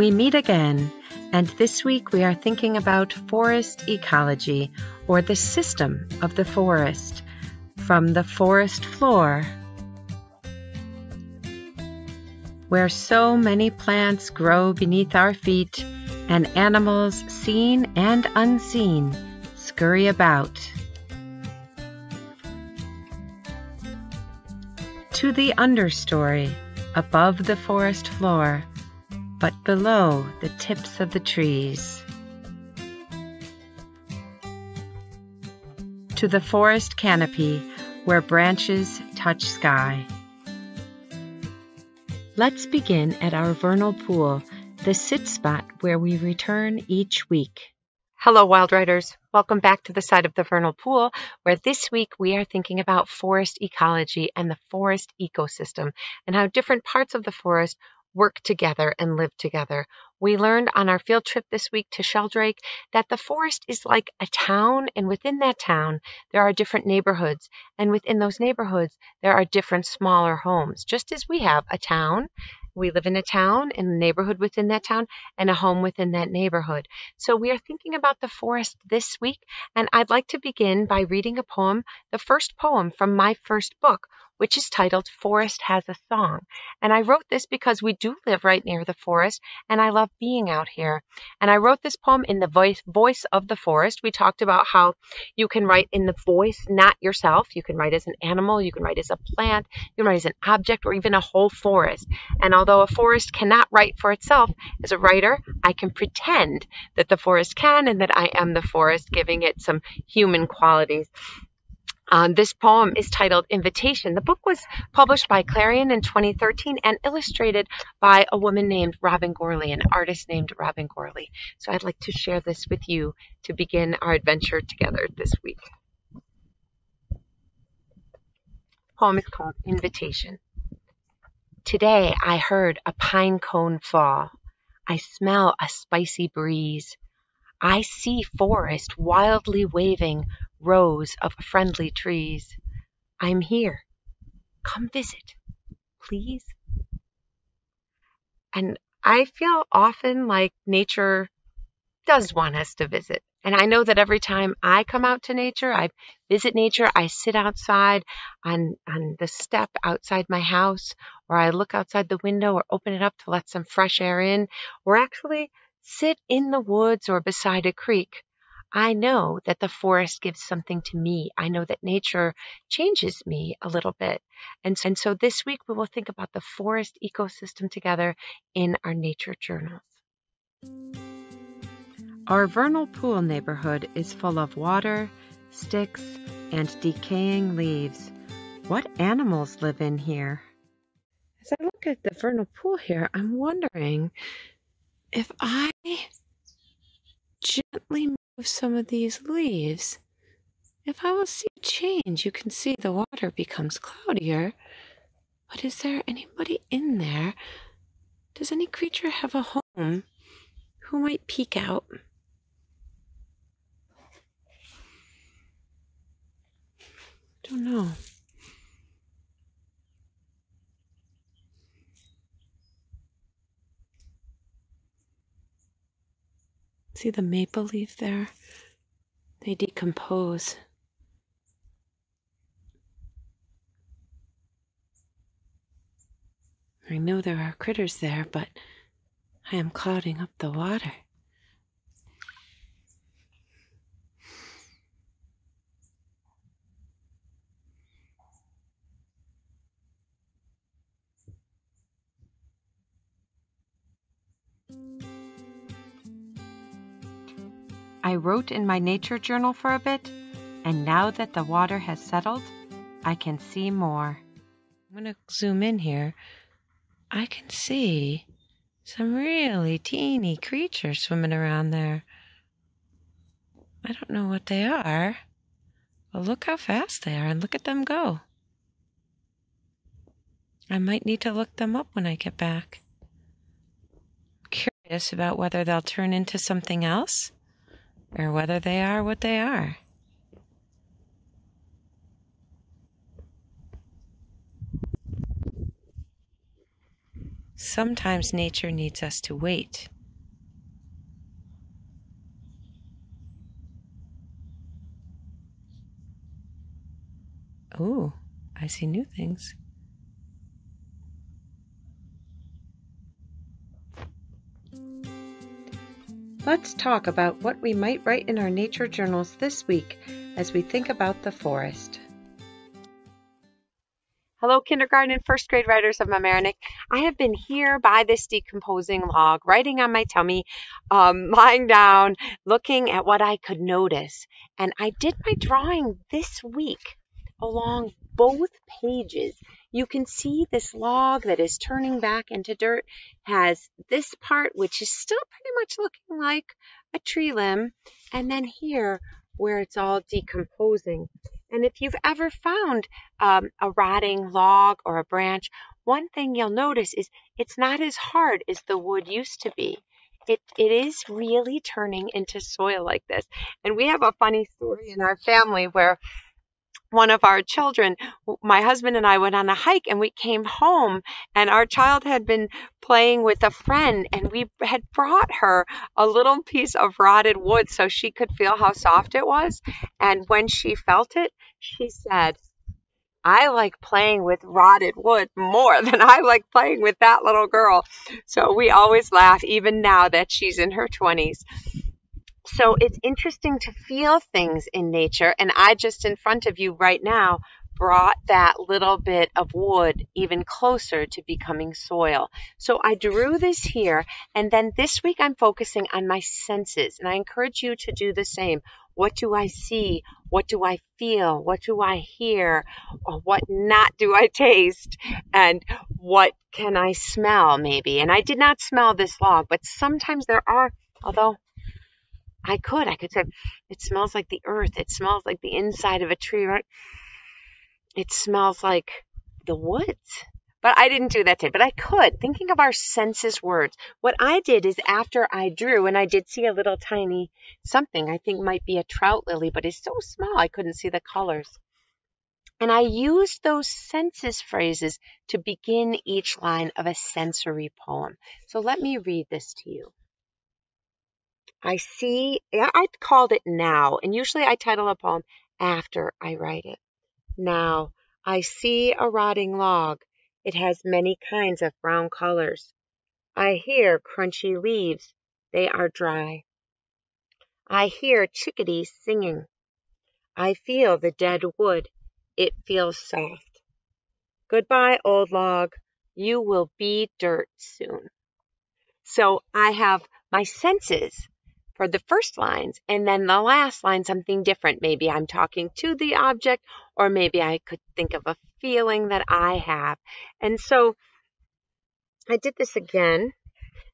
We meet again, and this week we are thinking about forest ecology, or the system of the forest, from the forest floor, where so many plants grow beneath our feet, and animals seen and unseen scurry about. To the understory, above the forest floor, but below the tips of the trees. To the forest canopy, where branches touch sky. Let's begin at our vernal pool, the sit spot where we return each week. Hello, Wild Riders. Welcome back to the side of the vernal pool, where this week we are thinking about forest ecology and the forest ecosystem and how different parts of the forest work together and live together. We learned on our field trip this week to Sheldrake that the forest is like a town, and within that town, there are different neighborhoods. And within those neighborhoods, there are different smaller homes, just as we have a town we live in a town, in a neighborhood within that town, and a home within that neighborhood. So we are thinking about the forest this week, and I'd like to begin by reading a poem, the first poem from my first book, which is titled Forest Has a Song. And I wrote this because we do live right near the forest, and I love being out here. And I wrote this poem in the voice, voice of the forest. We talked about how you can write in the voice, not yourself. You can write as an animal, you can write as a plant, you can write as an object, or even a whole forest. And although a forest cannot write for itself, as a writer, I can pretend that the forest can and that I am the forest, giving it some human qualities. Um, this poem is titled Invitation. The book was published by Clarion in 2013 and illustrated by a woman named Robin Gourley, an artist named Robin Gourley. So I'd like to share this with you to begin our adventure together this week. The poem is called Invitation. Today I heard a pine cone fall. I smell a spicy breeze. I see forest wildly waving rows of friendly trees. I'm here. Come visit, please. And I feel often like nature does want us to visit. And I know that every time I come out to nature, I visit nature, I sit outside on, on the step outside my house, or I look outside the window or open it up to let some fresh air in, or actually sit in the woods or beside a creek. I know that the forest gives something to me. I know that nature changes me a little bit. And, and so this week we will think about the forest ecosystem together in our nature journals. Our vernal pool neighborhood is full of water, sticks, and decaying leaves. What animals live in here? As I look at the vernal pool here, I'm wondering if I gently some of these leaves, if I will see a change, you can see the water becomes cloudier. But is there anybody in there? Does any creature have a home who might peek out? Don't know. See the maple leaf there? They decompose. I know there are critters there, but I am clouding up the water. I wrote in my nature journal for a bit, and now that the water has settled, I can see more. I'm going to zoom in here. I can see some really teeny creatures swimming around there. I don't know what they are, but look how fast they are and look at them go. I might need to look them up when I get back. curious about whether they'll turn into something else or whether they are what they are. Sometimes nature needs us to wait. Ooh, I see new things. Let's talk about what we might write in our nature journals this week as we think about the forest. Hello, kindergarten and first grade writers of Mamaroneck. I have been here by this decomposing log, writing on my tummy, um, lying down, looking at what I could notice. And I did my drawing this week along both pages. You can see this log that is turning back into dirt has this part, which is still pretty much looking like a tree limb, and then here where it's all decomposing. And if you've ever found um, a rotting log or a branch, one thing you'll notice is it's not as hard as the wood used to be. It, it is really turning into soil like this. And we have a funny story in our family where one of our children, my husband and I went on a hike and we came home and our child had been playing with a friend and we had brought her a little piece of rotted wood so she could feel how soft it was. And when she felt it, she said, I like playing with rotted wood more than I like playing with that little girl. So we always laugh, even now that she's in her 20s. So it's interesting to feel things in nature. And I just in front of you right now brought that little bit of wood even closer to becoming soil. So I drew this here. And then this week I'm focusing on my senses. And I encourage you to do the same. What do I see? What do I feel? What do I hear? What not do I taste? And what can I smell maybe? And I did not smell this log, but sometimes there are, although I could. I could say, it smells like the earth. It smells like the inside of a tree, right? It smells like the woods. But I didn't do that today, but I could. Thinking of our senses words. What I did is after I drew, and I did see a little tiny something, I think might be a trout lily, but it's so small I couldn't see the colors. And I used those senses phrases to begin each line of a sensory poem. So let me read this to you. I see, I called it now, and usually I title a poem after I write it. Now, I see a rotting log. It has many kinds of brown colors. I hear crunchy leaves. They are dry. I hear chickadees singing. I feel the dead wood. It feels soft. Goodbye, old log. You will be dirt soon. So I have my senses for the first lines. And then the last line, something different. Maybe I'm talking to the object, or maybe I could think of a feeling that I have. And so I did this again,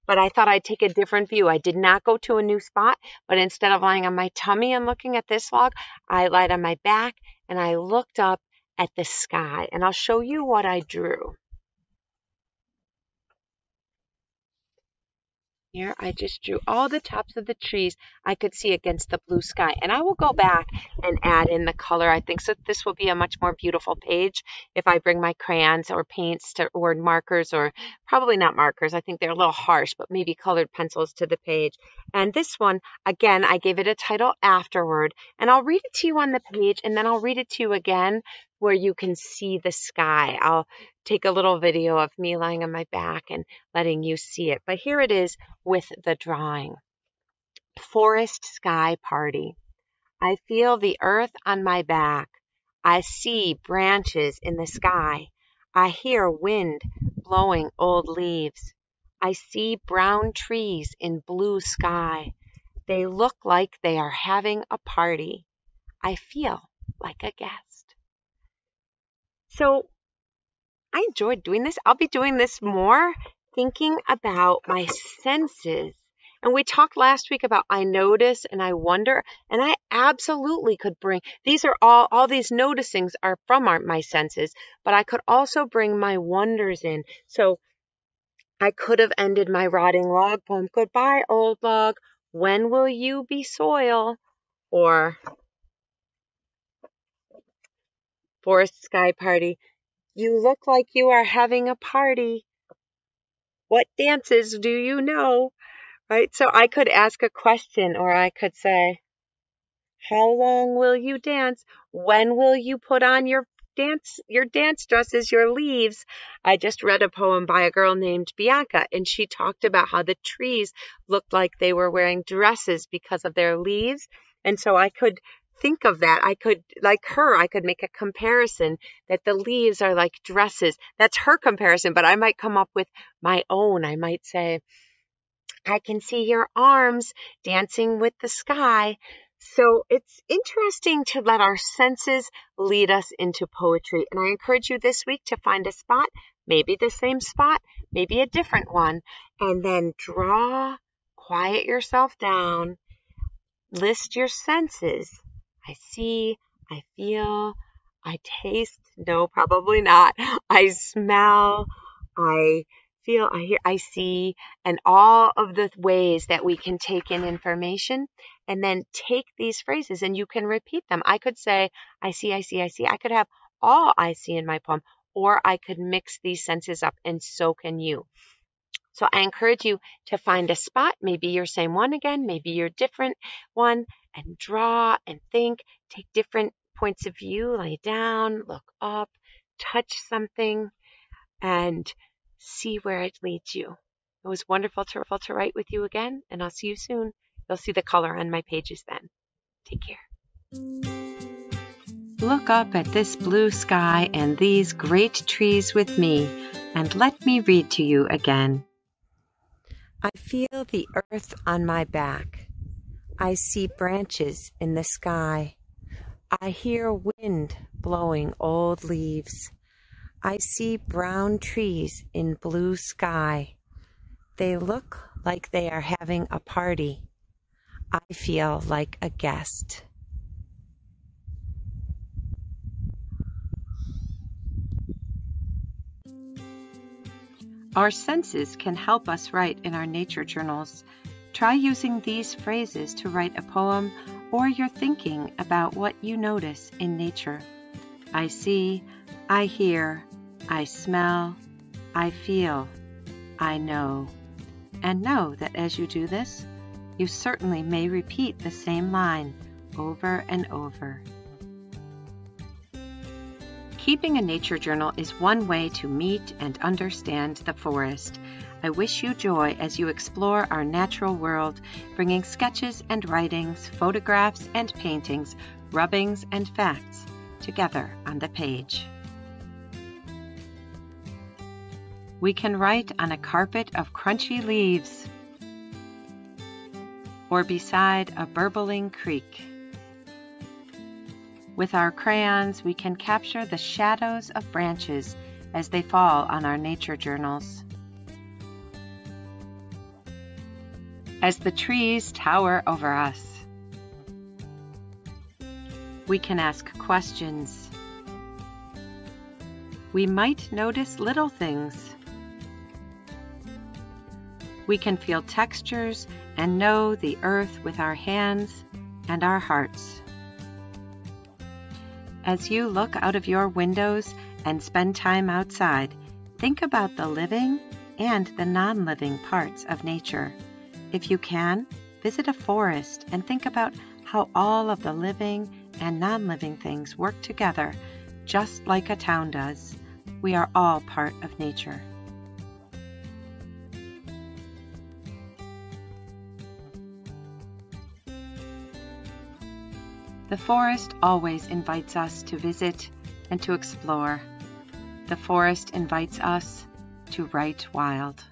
but I thought I'd take a different view. I did not go to a new spot, but instead of lying on my tummy and looking at this log, I lied on my back and I looked up at the sky. And I'll show you what I drew. Here I just drew all the tops of the trees I could see against the blue sky. And I will go back and add in the color. I think so this will be a much more beautiful page if I bring my crayons or paints to, or markers or probably not markers. I think they're a little harsh, but maybe colored pencils to the page. And this one, again, I gave it a title afterward. And I'll read it to you on the page and then I'll read it to you again where you can see the sky. I'll take a little video of me lying on my back and letting you see it. But here it is with the drawing. Forest sky party. I feel the earth on my back. I see branches in the sky. I hear wind blowing old leaves. I see brown trees in blue sky. They look like they are having a party. I feel like a guest. So I enjoyed doing this. I'll be doing this more, thinking about my senses. And we talked last week about I notice and I wonder, and I absolutely could bring these are all all these noticings are from our, my senses, but I could also bring my wonders in. So I could have ended my rotting log poem, Goodbye, old log. When will you be soil? Or Forest Sky Party. You look like you are having a party. What dances do you know? Right? So I could ask a question or I could say, How long will you dance? When will you put on your dance your dance dresses, your leaves. I just read a poem by a girl named Bianca and she talked about how the trees looked like they were wearing dresses because of their leaves. And so I could think of that. I could, like her, I could make a comparison that the leaves are like dresses. That's her comparison, but I might come up with my own. I might say, I can see your arms dancing with the sky. So it's interesting to let our senses lead us into poetry. And I encourage you this week to find a spot, maybe the same spot, maybe a different one, and then draw, quiet yourself down, list your senses. I see, I feel, I taste. No, probably not. I smell, I feel, I hear, I see, and all of the ways that we can take in information and then take these phrases and you can repeat them. I could say, I see, I see, I see. I could have all I see in my poem, or I could mix these senses up, and so can you. So I encourage you to find a spot, maybe your same one again, maybe your different one, and draw and think, take different points of view, lay down, look up, touch something, and see where it leads you. It was wonderful to, to write with you again, and I'll see you soon. You'll see the color on my pages then. Take care. Look up at this blue sky and these great trees with me, and let me read to you again. I feel the earth on my back. I see branches in the sky. I hear wind blowing old leaves. I see brown trees in blue sky. They look like they are having a party. I feel like a guest. Our senses can help us write in our nature journals. Try using these phrases to write a poem or your thinking about what you notice in nature. I see, I hear, I smell, I feel, I know. And know that as you do this, you certainly may repeat the same line over and over. Keeping a nature journal is one way to meet and understand the forest. I wish you joy as you explore our natural world, bringing sketches and writings, photographs and paintings, rubbings and facts together on the page. We can write on a carpet of crunchy leaves or beside a burbling creek. With our crayons, we can capture the shadows of branches as they fall on our nature journals. As the trees tower over us, we can ask questions. We might notice little things. We can feel textures and know the earth with our hands and our hearts. As you look out of your windows and spend time outside, think about the living and the non living parts of nature. If you can, visit a forest and think about how all of the living and non living things work together, just like a town does. We are all part of nature. The forest always invites us to visit and to explore. The forest invites us to write wild.